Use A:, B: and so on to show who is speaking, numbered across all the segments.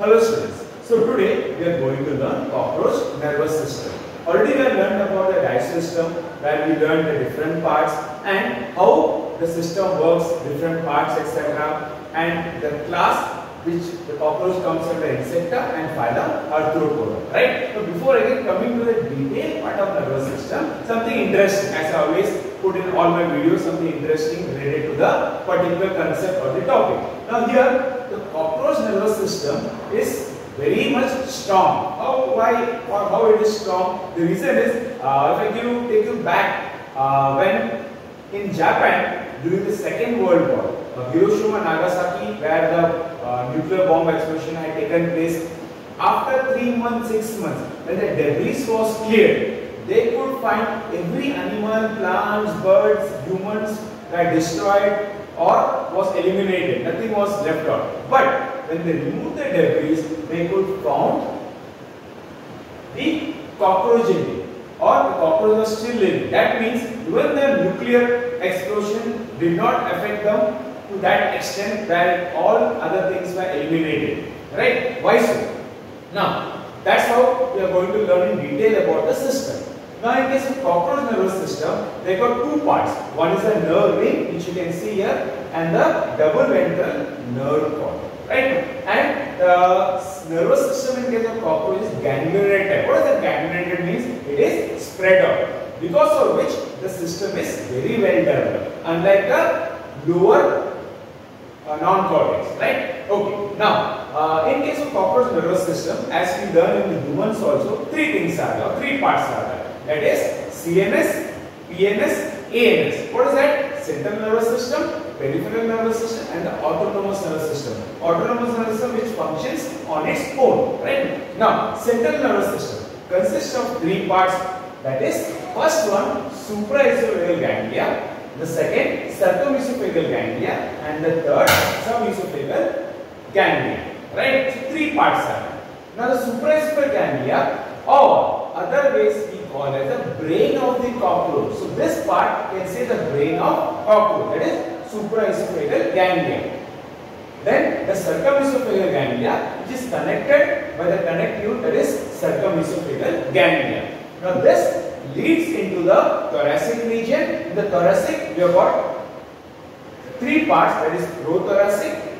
A: Hello students. So today we are going to learn cockroach nervous system. Already we have learned about the digestive system where we learned the different parts and how the system works, different parts etc. And the class which the cockroach comes under insecta and phylum Arthropoda. Right? So before again coming to the detailed part of the nervous system, something interesting as I always put in all my videos, something interesting related to the particular concept or the topic. Now here the cockroach nervous system is very much strong. How, why, or how it is strong? The reason is, uh, if I give take you back, uh, when in Japan, during the Second World War, uh, Hiroshima Nagasaki, where the uh, nuclear bomb explosion had taken place, after three months, six months, when the debris was cleared, they could find every animal, plants, birds, humans were destroyed or was eliminated. Nothing was left out. But when they removed the debris, they could found the cockroach in or the still living. That means even the nuclear explosion did not affect them to that extent where all other things were eliminated. Right? Why so? Now, that's how we are going to learn in detail about the system. Now in case of cockroach nervous system, they got two parts. One is the nerve ring, which you can see here, and the double ventral nerve cord. Right? And the nervous system in case of cockroach is ganglionated. What does that ganglionated means? It is spread out. Because of which the system is very well developed. Unlike the lower uh, non-chordates, right? Okay. Now, uh, in case of cockroach nervous system, as we learn in the humans also, three things are there, three parts are there. That is CNS, PNS, ANS. What is that? Central nervous system, peripheral nervous system and the autonomous nervous system. Autonomous nervous system which functions on its own, right? Now, central nervous system consists of three parts. That is, first one, supraesophageal ganglia, the second, circumesophageal ganglia, and the third, subesophageal ganglia. Right? So, three parts are. Now, the supraesophageal ganglia or other ways we call as the brain of the cockroach. So this part can say the brain of cockroach that is supraesophageal ganglia. Then the circumesophageal ganglia which is connected by the connective that is circumesophageal ganglia. Now this leads into the thoracic region. In the thoracic we have got three parts that is prothoracic,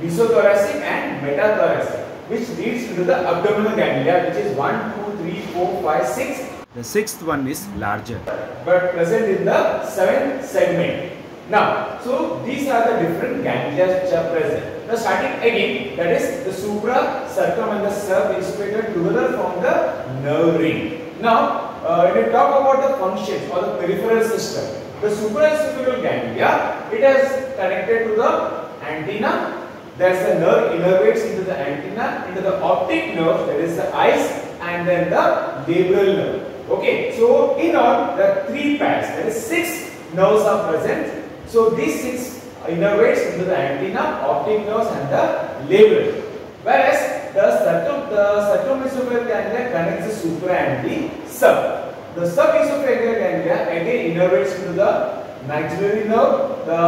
A: mesothoracic and metathoracic which leads into the abdominal ganglia which is 1, 2, 3, 4, 5, 6. The sixth one is larger but present in the seventh segment. Now, so these are the different ganglia which are present. Now starting again that is the supra, circum and the sub integrated together from the nerve ring. Now, uh, when we talk about the functions or the peripheral system, the supraesophageal ganglia, it is connected to the antenna there's a nerve innervates into the antenna, into the optic nerve, that is the eyes, and then the labral nerve. Okay, so in all, the three pairs, that is six nerves are present. So these six innervates into the antenna, optic nerves, and the labral. Whereas the circum the circumesophageal ganglia connects the supra and the sub. The subesophageal ganglia again innervates into the maxillary nerve, the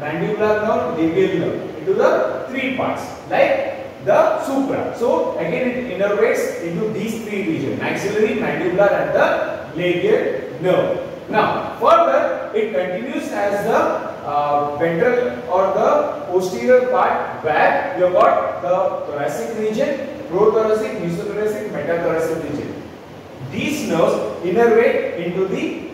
A: mandibular nerve, the labial nerve into the three parts like the supra. So again it innervates into these three regions maxillary, mandibular and the labial nerve. Now further it continues as the uh, ventral or the posterior part where you have got the thoracic region, prothoracic, mesothoracic, metathoracic region. These nerves innervate into the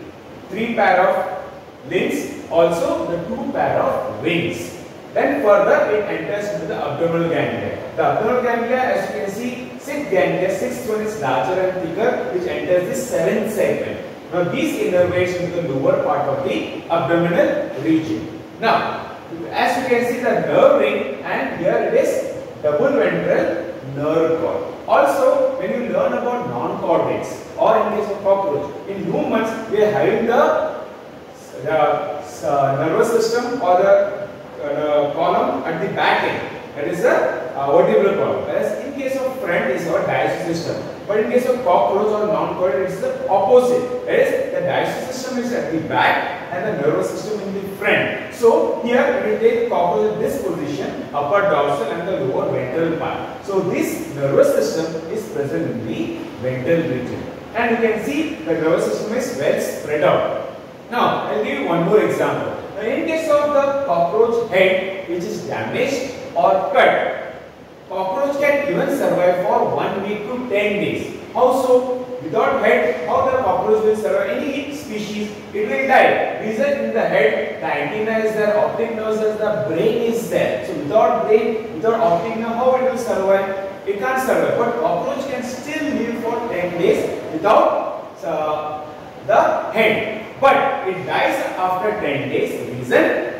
A: three pair of limbs also the two pair of wings. Then further it enters into the abdominal ganglia. The abdominal ganglia as you can see six ganglia, sixth one is larger and thicker which enters the seventh segment. Now these innervates into the lower part of the abdominal region. Now as you can see the nerve ring and here it is double ventral nerve cord. Also when you learn about non-chordates or in case of cockroach in humans we are having the, the uh, nervous system or the uh, column at the back end. That is the uh, vertebral column. Whereas in case of front is our digestive system. But in case of cockroach or non-chordate, it is the opposite. That is the digestive system is at the back and the nervous system in the front. So here we take cockroach in this position, upper dorsal and the lower ventral part. So this nervous system is present in the ventral region. And you can see the nervous system is well spread out. Now, I'll give you one more example. Now, in case of the cockroach head which is damaged or cut, cockroach can even survive for 1 week to 10 days. How so? Without head, how the cockroach will survive? Any species, it will die. Reason in the head, the antenna is there, optic nerves is brain is there. So without brain, without optic nerve, how it will survive? It can't survive. But cockroach can still live for 10 days without uh, the head. But it dies after 10 days. Reason?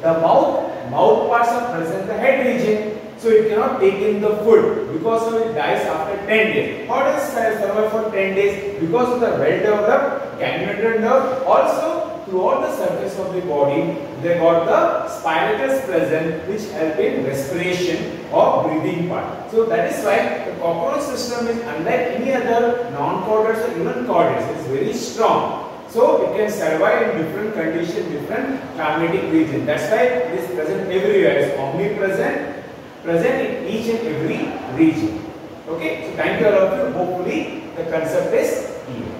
A: The mouth, mouth parts are present in the head region. So it cannot take in the food because of it dies after 10 days. How does it survive for 10 days? Because of the well developed ganglia nerve. Also throughout the surface of the body they got the spinatus present which help in respiration or breathing part. So that is why the cockroach system is unlike any other non-chordates or even chordates. It is very strong. So it can survive in different conditions, different climatic region. That's why it is present everywhere. It is omnipresent present in each and every region. Okay, so thank you all of you. Hopefully the concept is clear.